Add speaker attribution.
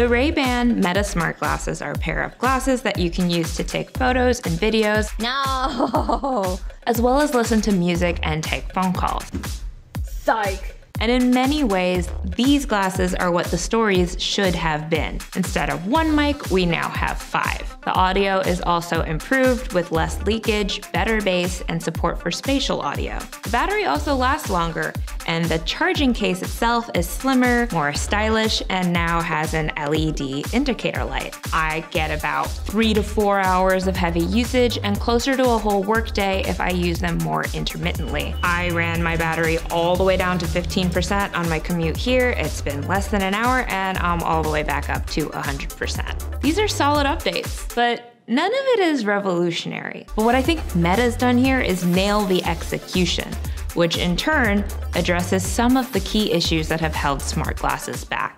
Speaker 1: The Ray-Ban Meta Smart Glasses are a pair of glasses that you can use to take photos and videos.
Speaker 2: No!
Speaker 1: As well as listen to music and take phone calls.
Speaker 2: Psych.
Speaker 1: And in many ways, these glasses are what the stories should have been. Instead of one mic, we now have five. The audio is also improved with less leakage, better bass, and support for spatial audio. The battery also lasts longer, and the charging case itself is slimmer, more stylish, and now has an LED indicator light. I get about three to four hours of heavy usage and closer to a whole workday if I use them more intermittently. I ran my battery all the way down to 15% on my commute here. It's been less than an hour, and I'm all the way back up to 100%. These are solid updates but none of it is revolutionary. But what I think Meta's done here is nail the execution, which in turn addresses some of the key issues that have held smart glasses back.